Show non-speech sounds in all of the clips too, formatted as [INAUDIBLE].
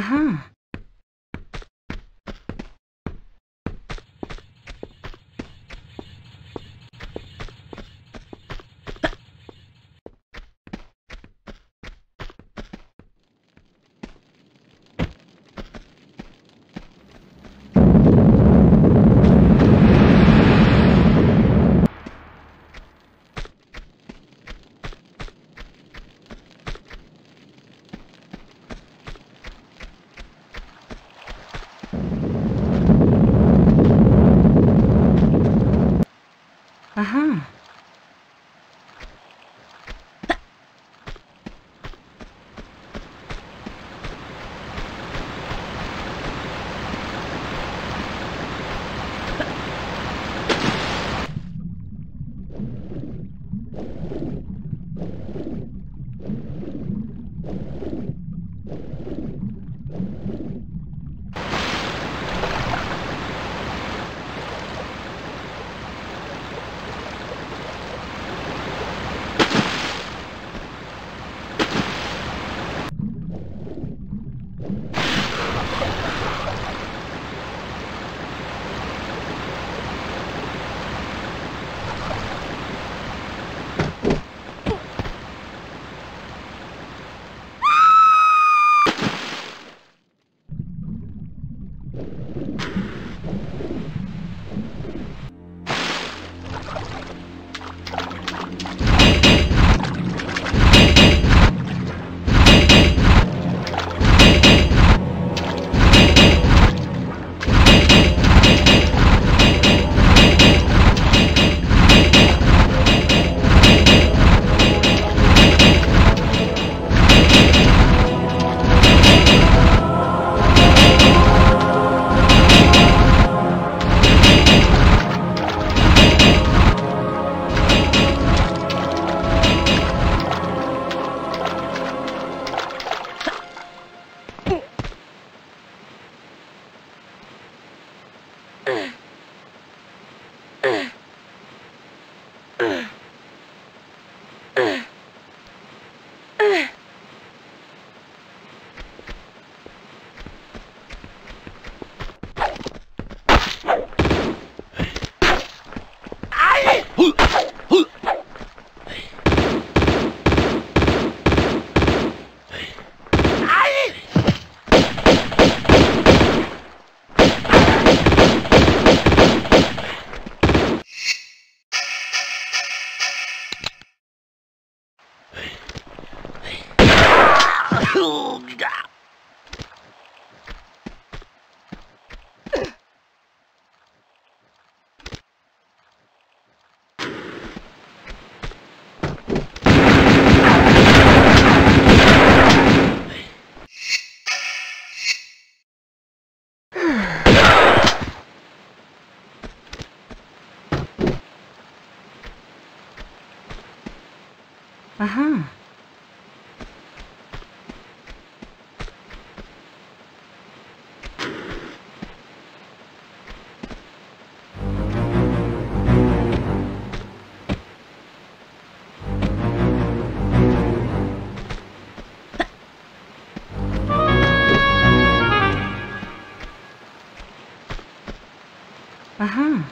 Aha. Aha. Aha. Aha.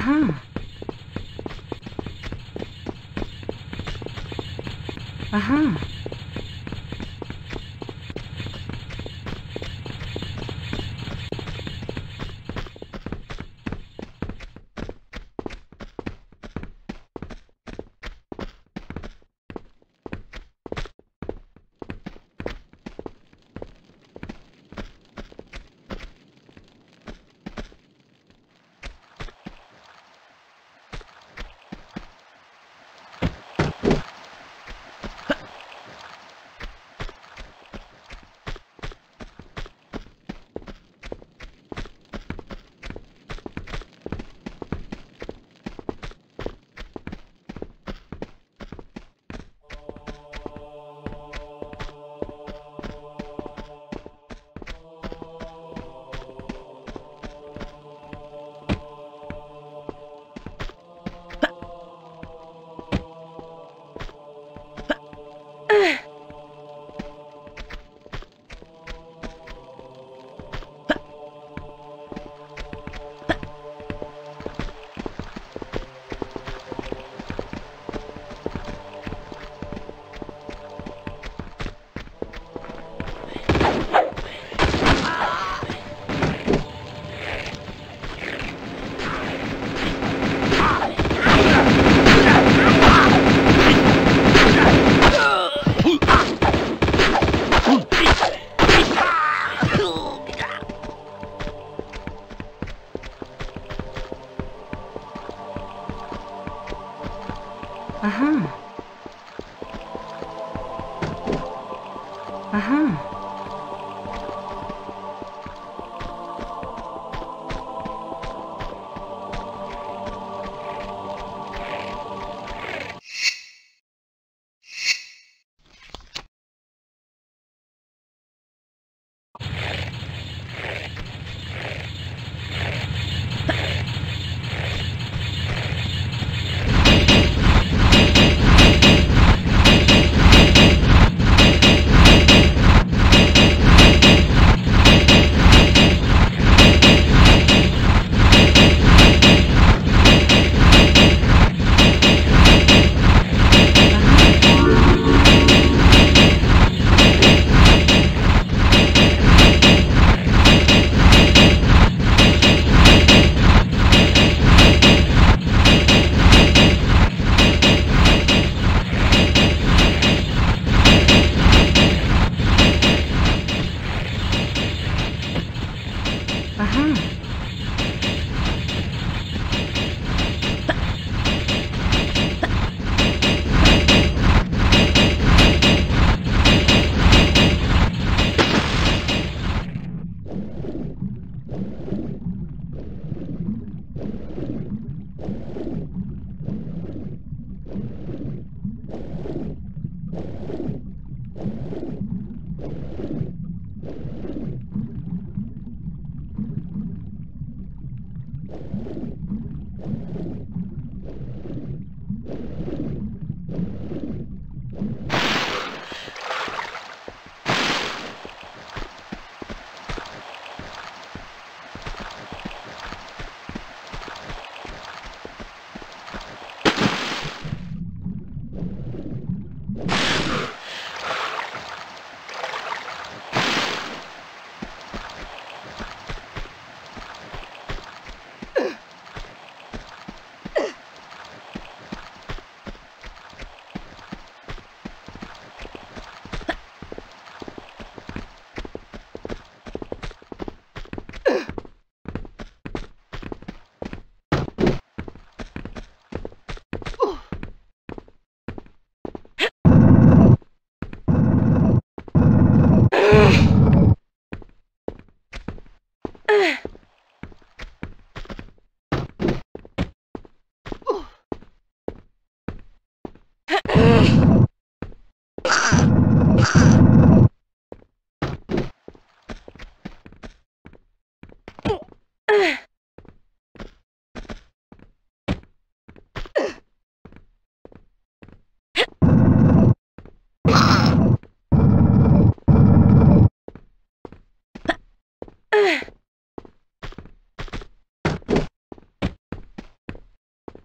Aha. Aha.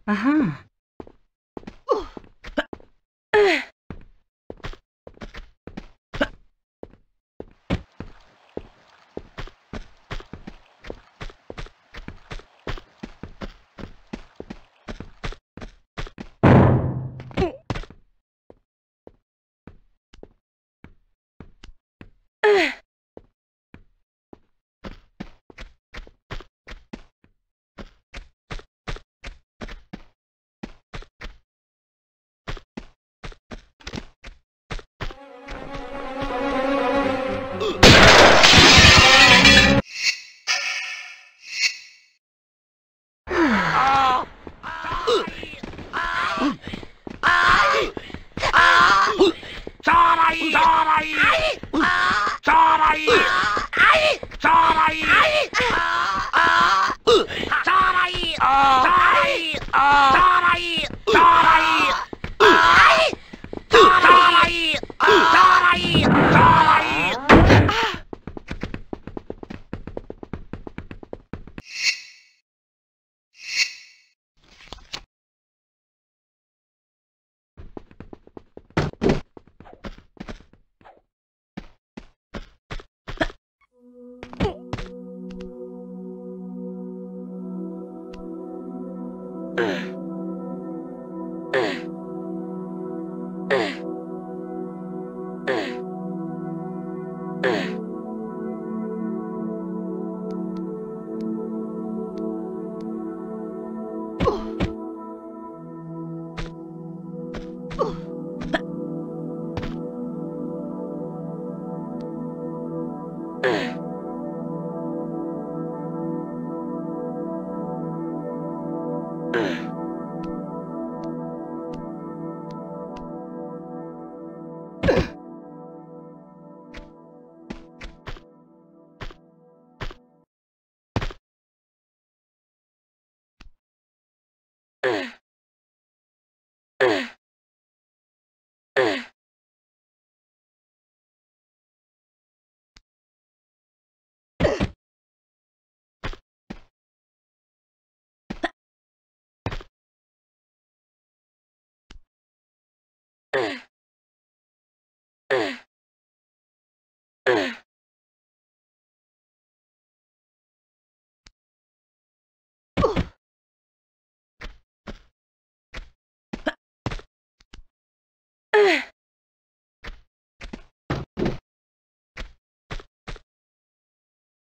Aha.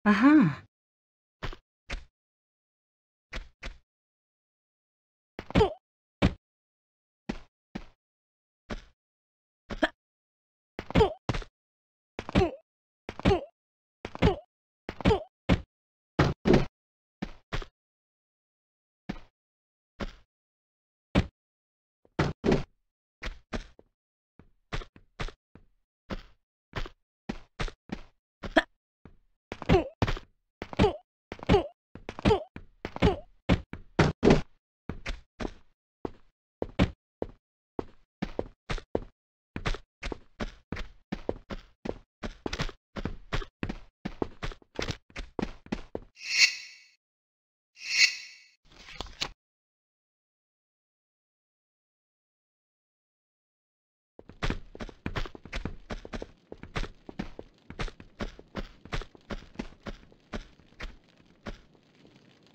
Aha.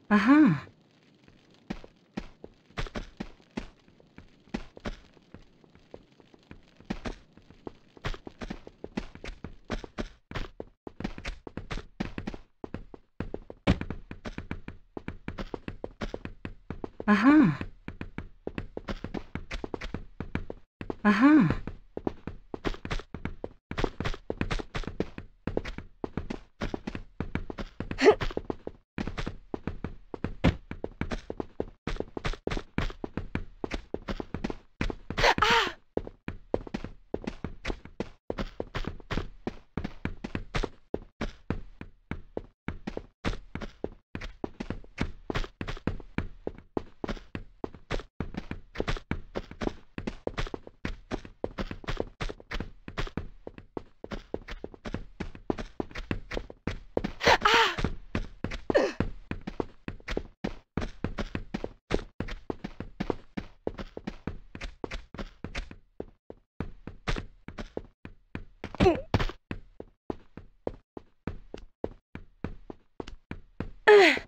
Aha. Aha. Aha. Ugh.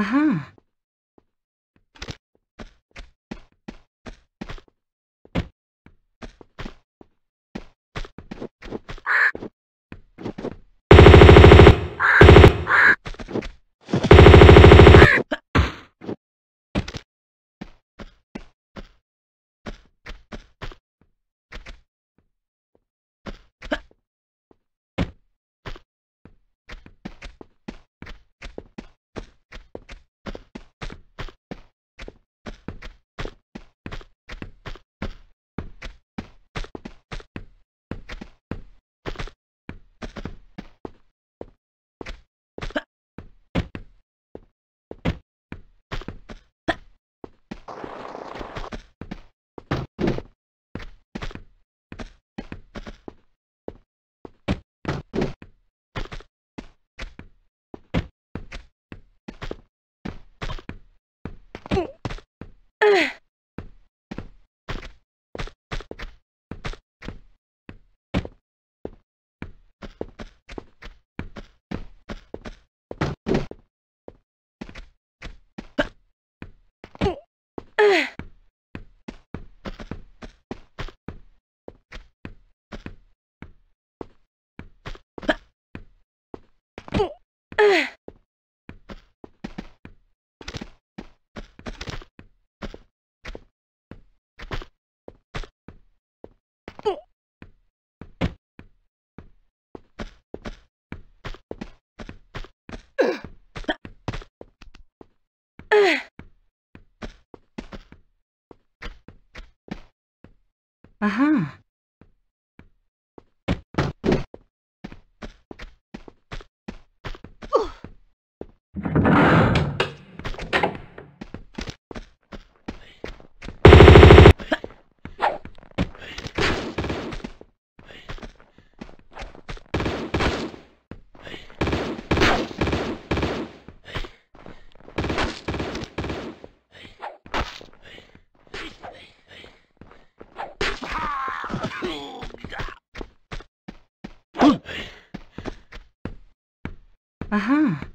Aha. Aha. [SIGHS] [SIGHS] [SIGHS] Aha. Aha.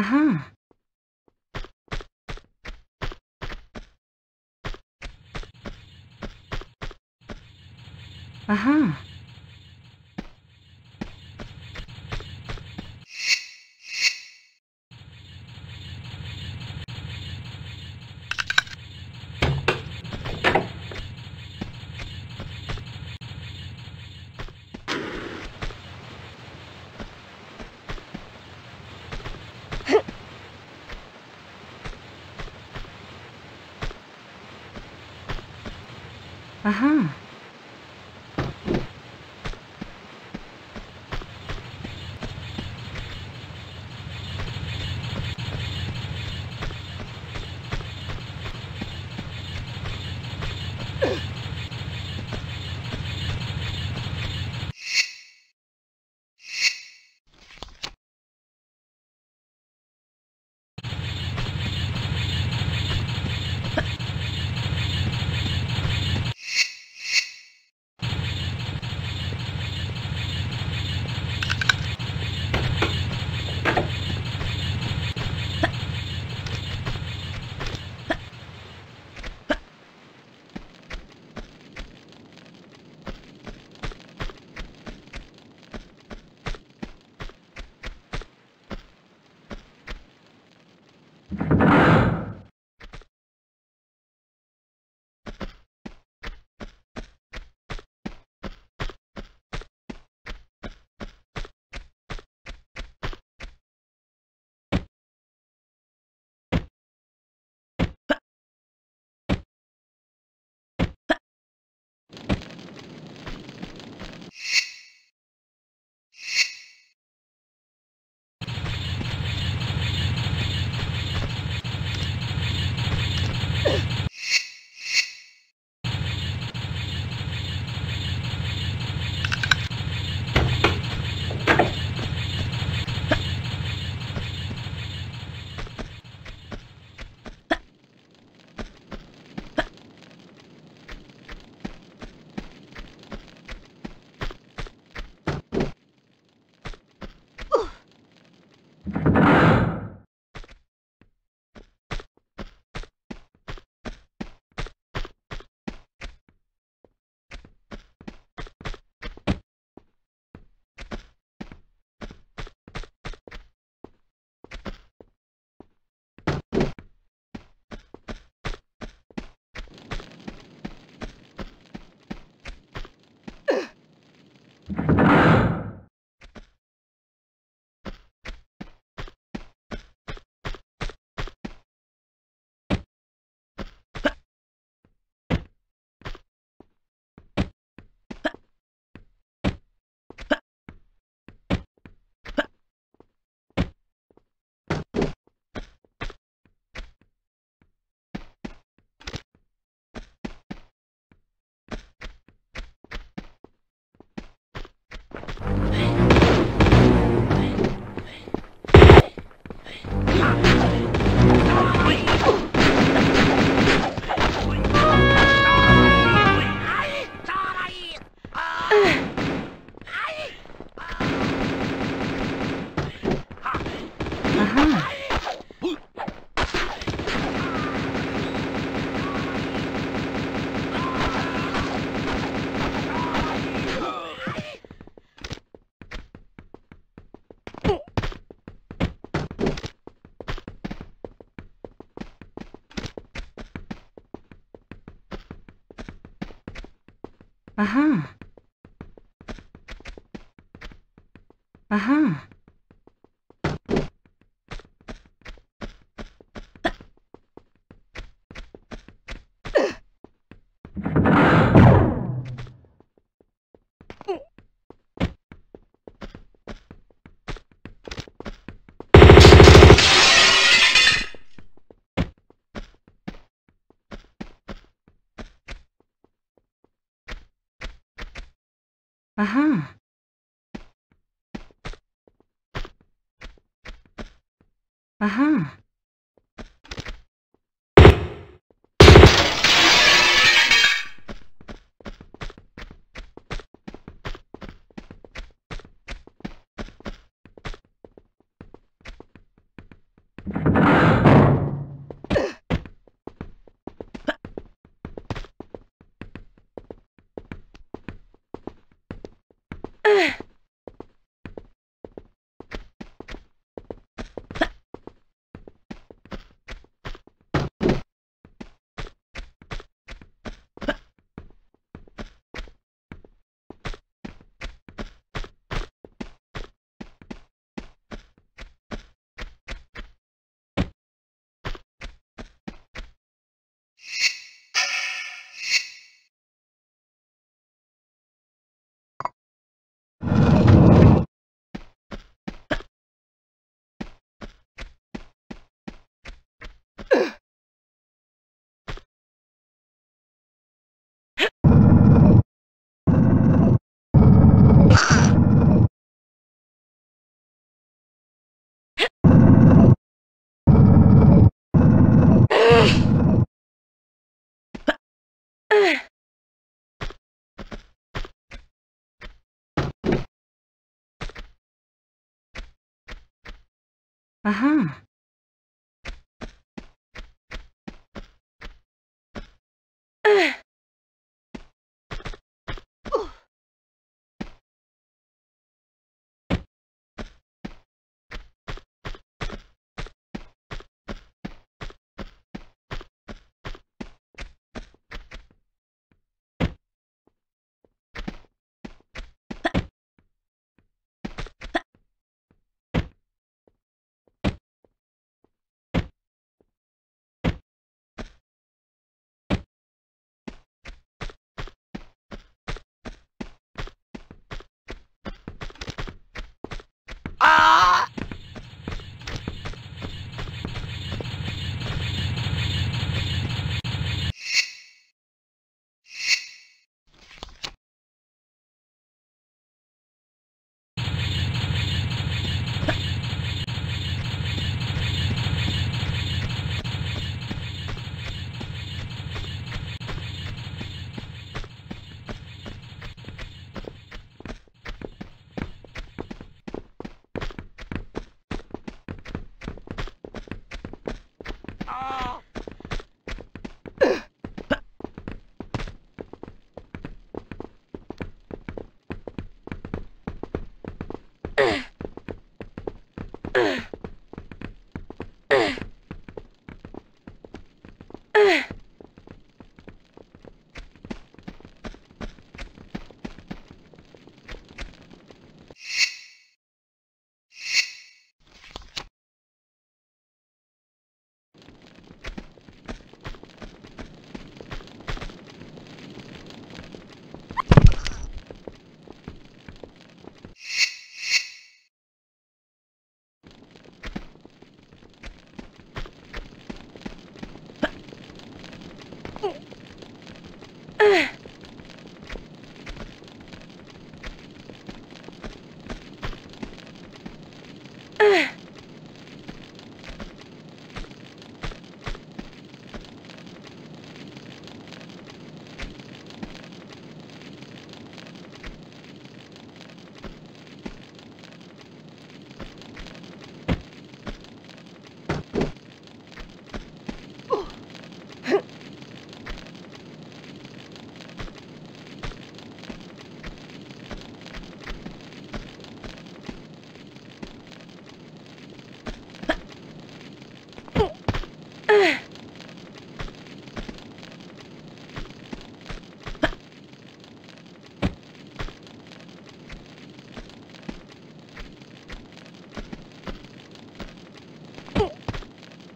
Aha. Aha. Aha. Aha. Aha. Aha. Aha. Aha. Ugh. [LAUGHS]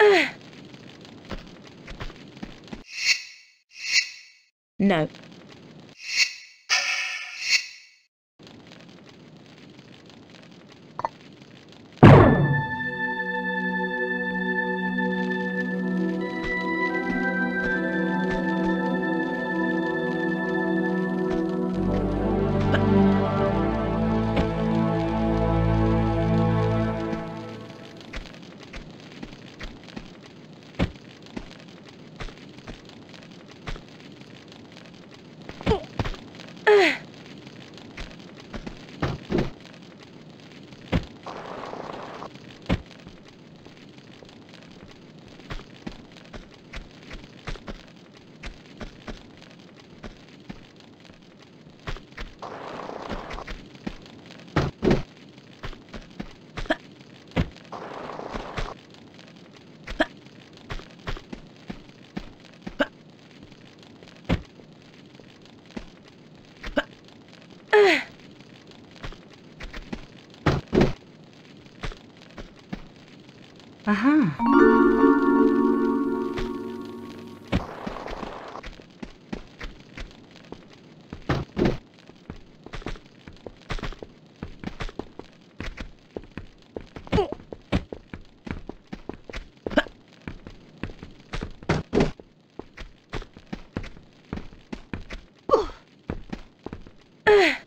[SIGHS] No. Aha. Ugh.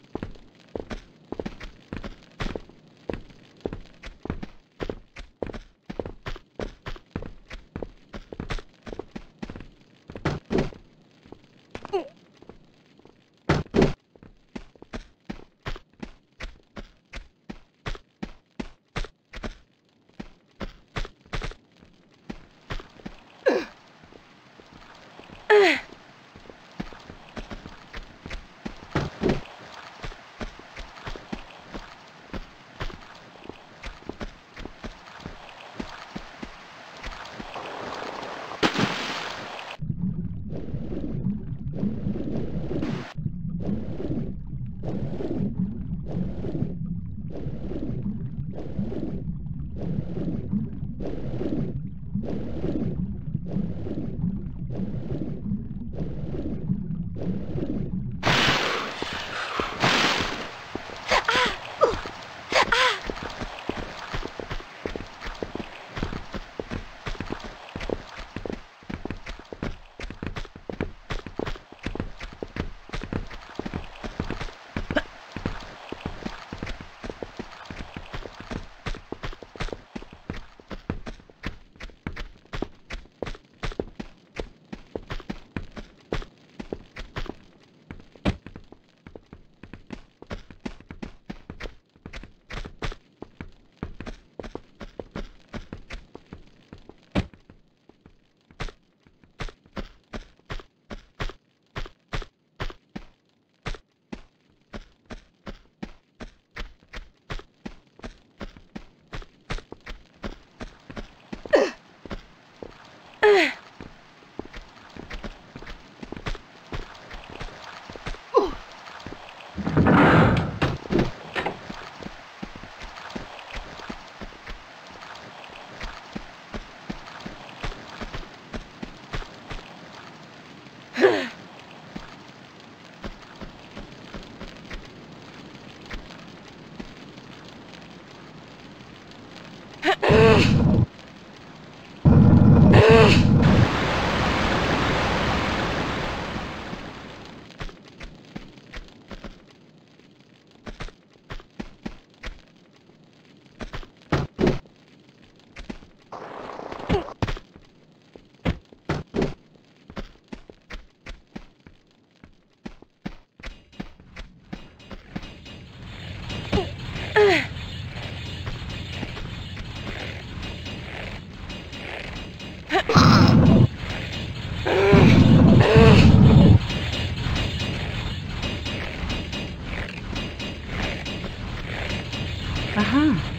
Uh huh.